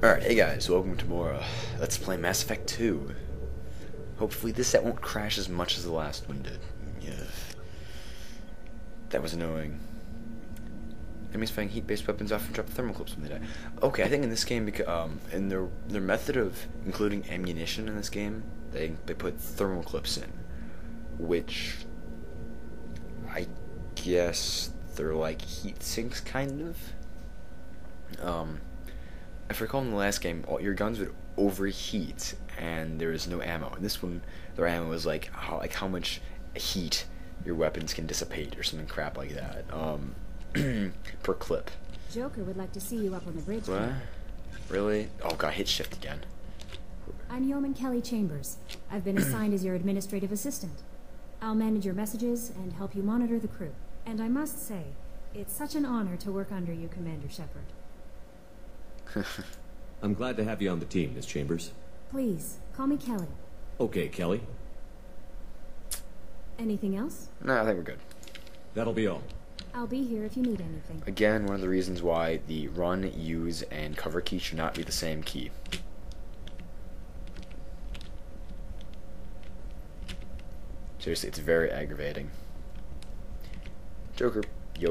Alright, hey guys, welcome to more uh, Let's Play Mass Effect 2. Hopefully this set won't crash as much as the last one did. Yeah. That was annoying. Enemies firing heat-based weapons often drop thermal clips when they die. Okay, I think in this game, because um, in their their method of including ammunition in this game, they they put thermal clips in, which I guess they're like heat sinks, kind of. Um, I recall in the last game, all your guns would overheat and there was no ammo. In this one, their ammo was like how like how much heat your weapons can dissipate or something crap like that. Um, per clip. Joker would like to see you up on the bridge. What? Ken. Really? Oh god, hit shift again. I'm Yeoman Kelly Chambers. I've been assigned as your administrative assistant. I'll manage your messages and help you monitor the crew. And I must say, it's such an honor to work under you, Commander Shepard. I'm glad to have you on the team, Miss Chambers. Please, call me Kelly. Okay, Kelly. Anything else? no, I think we're good. That'll be all. I'll be here if you need anything. Again, one of the reasons why the run, use, and cover key should not be the same key. Seriously, it's very aggravating. Joker, yo.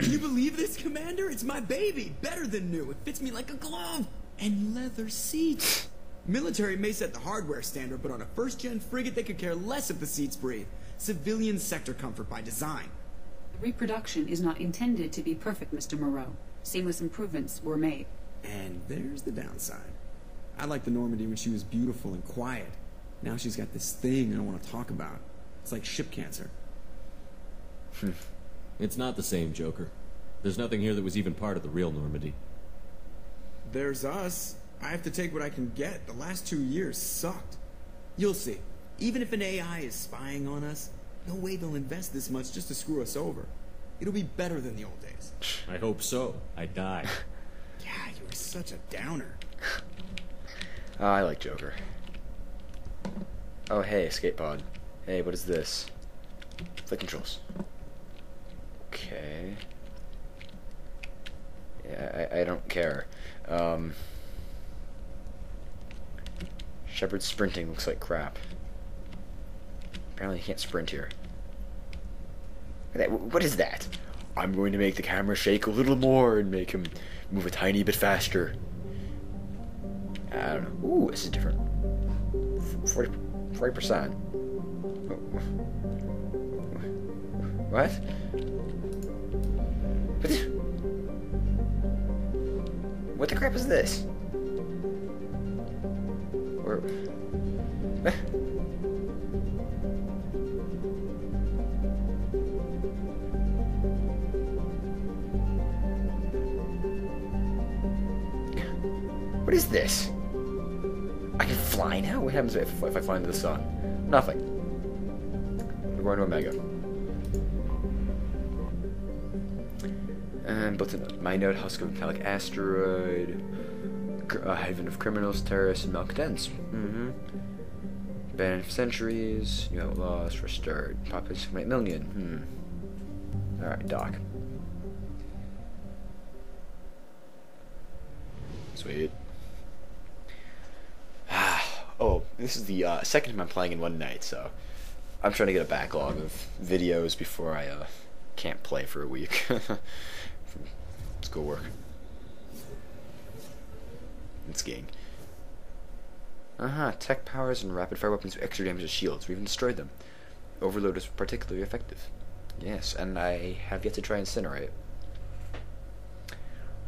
Can you believe this, Commander? It's my baby. Better than new. It fits me like a glove. And leather seats. Military may set the hardware standard, but on a first-gen frigate, they could care less if the seats breathe. Civilian sector comfort by design. The reproduction is not intended to be perfect, Mr. Moreau. Seamless improvements were made. And there's the downside. I liked the Normandy when she was beautiful and quiet. Now she's got this thing I don't want to talk about. It's like ship cancer. Hmm. It's not the same, Joker. There's nothing here that was even part of the real Normandy. There's us. I have to take what I can get. The last two years sucked. You'll see. Even if an AI is spying on us, no way they'll invest this much just to screw us over. It'll be better than the old days. I hope so. I die. Yeah, you were such a downer. Oh, I like Joker. Oh, hey, escape pod. Hey, what is this? Flight controls. Okay. Yeah, I, I don't care. Um, Shepard's sprinting looks like crap. Apparently he can't sprint here. What is that? I'm going to make the camera shake a little more and make him move a tiny bit faster. I don't know. Ooh, this is different. 40 percent. What? What the, what the crap is this? Where? What? What is this? I can fly now? What happens if, if I fly into the sun? Nothing. We're going to Omega. And built in my node husk of metallic asteroid, a haven of criminals, terrorists, and malcontents. Mm-hmm. Banned for centuries, new outlaws, restored. Population 8 million. Hmm. Alright, Doc. Sweet. Ah oh, this is the uh, second time I'm playing in one night, so I'm trying to get a backlog of videos before I uh, can't play for a week. Schoolwork. And skiing. Uh huh. Tech powers and rapid fire weapons do extra damage to shields. We even destroyed them. Overload is particularly effective. Yes, and I have yet to try Incinerate.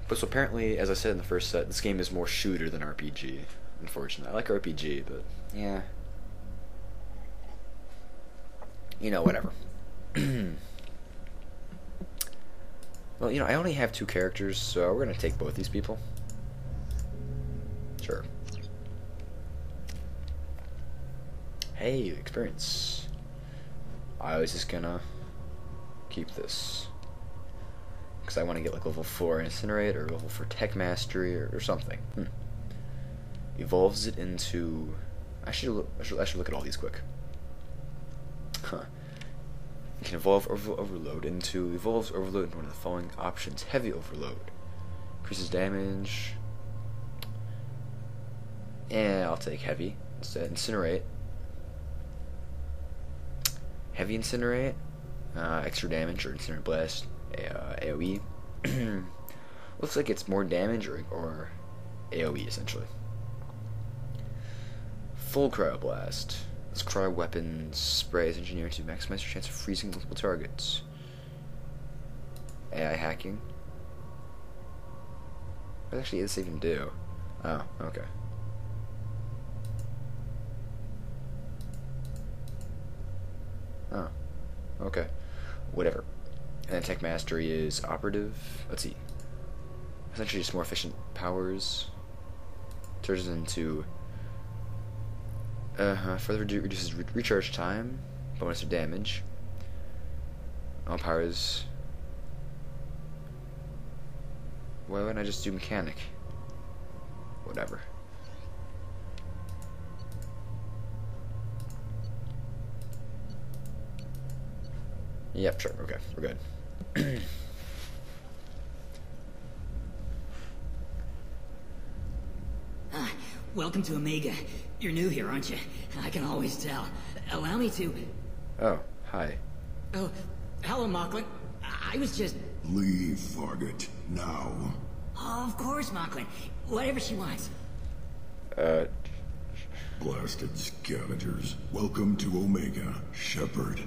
But so apparently, as I said in the first set, this game is more shooter than RPG. Unfortunately, I like RPG, but yeah, you know, whatever. well, you know, I only have two characters, so we're gonna take both these people. Sure. Hey, experience. I was just gonna keep this. Because I want to get like level 4 Incinerate or level 4 Tech Mastery or, or something. Hmm. Evolves it into. I should, look, I should I should look at all these quick. Huh. You can evolve over, Overload into evolves Overload into one of the following options: Heavy Overload increases damage. Yeah, I'll take heavy instead. Incinerate. Heavy incinerate. Uh, extra damage or incinerate blast. Uh, AoE. Looks like it's more damage or, or AoE essentially. Full cryoblast. blast. This cryo weapon spray is engineered to maximize your chance of freezing multiple targets. AI hacking. What actually does this even do? Oh, okay. Oh, okay. Whatever. And then tech mastery is operative. Let's see. Essentially, just more efficient powers. Turns into. Uh huh. Further redu- reduces re- recharge time, bonus to damage. All powers. Why wouldn't I just do mechanic? Whatever. Yep, sure. Okay, we're good. Ah, welcome to Omega. You're new here, aren't you? I can always tell. Allow me to... oh, hi. Oh, hello, Mocklin. I was just... Leave, Fargate. Now. Oh, of course, Mocklin. Whatever she wants. Uh, Blasted scavengers. Welcome to Omega, Shepard.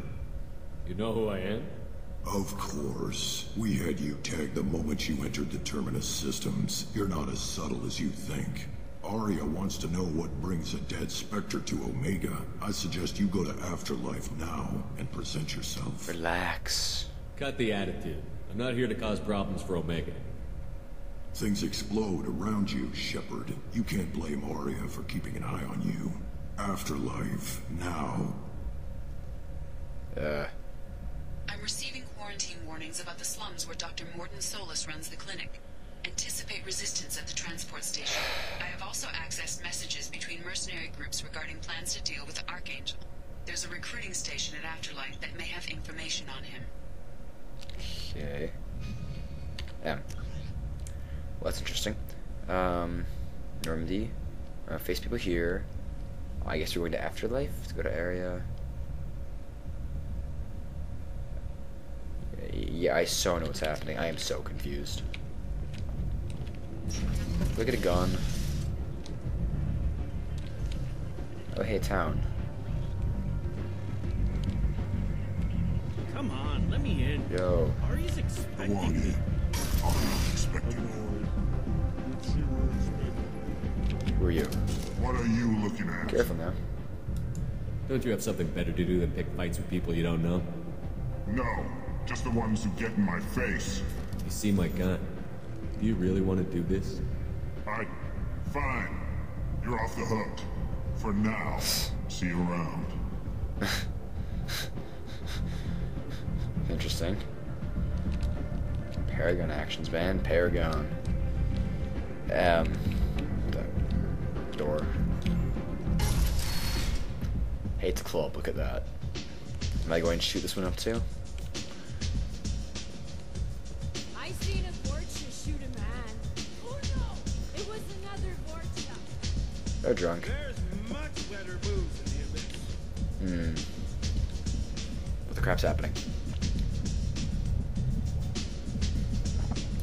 You know who I am? Of course. We had you tagged the moment you entered the Terminus systems. You're not as subtle as you think. Aria wants to know what brings a dead Spectre to Omega. I suggest you go to Afterlife now and present yourself. relax. Cut the attitude. I'm not here to cause problems for Omega. Things explode around you, Shepard. You can't blame Aria for keeping an eye on you. Afterlife, now. Uh, I'm receiving quarantine warnings about the slums where Dr. Mordin Solus runs the clinic. Anticipate resistance at the transport station. I have also accessed messages between mercenary groups regarding plans to deal with Archangel. There's a recruiting station at Afterlife that may have information on him. okay. Yeah. Well, that's interesting. Um, Normandy. Uh, face people here. I guess you're going to Afterlife to go to Aria. Yeah, I so know what's happening. I am so confused. Look at a gun. Oh, hey, town. Come on, let me in. Yo. Are you expecting on me. in. I'm expecting you. Who are you? What are you looking at? Careful now. Don't you have something better to do than pick fights with people you don't know? No, just the ones who get in my face. You see my gun. Do you really want to do this? I... Fine. You're off the hook. For now. See you around. Interesting. Paragon actions, man. Paragon. Um, the door. Hate the club. Look at that. Am I going to shoot this one up too? They're drunk. There's much better booze in the abyss. Hmm. What the crap's happening?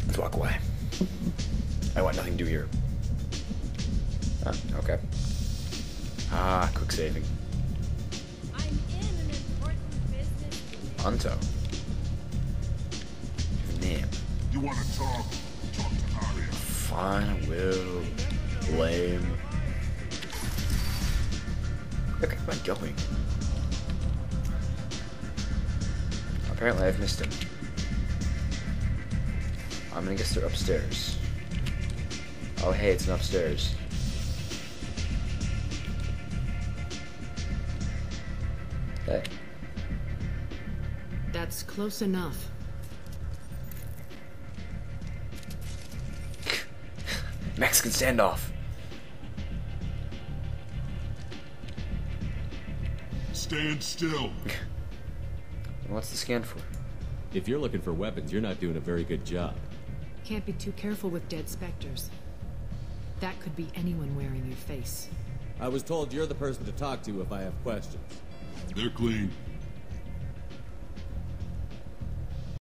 Let's walk away. I want nothing to do here. Ah, okay. Ah, quick saving. I'm in an important business. Anto. Your name. You want to talk? Talk to Aria. Fine, I will. Lame. Where am I going? Apparently I've missed him. I'm gonna guess they're upstairs. Oh hey, it's an upstairs. Hey. That's close enough. Mexican standoff. Stand still. What's the scan for? If you're looking for weapons, you're not doing a very good job. Can't be too careful with dead specters. That could be anyone wearing your face. I was told you're the person to talk to if I have questions. They're clean.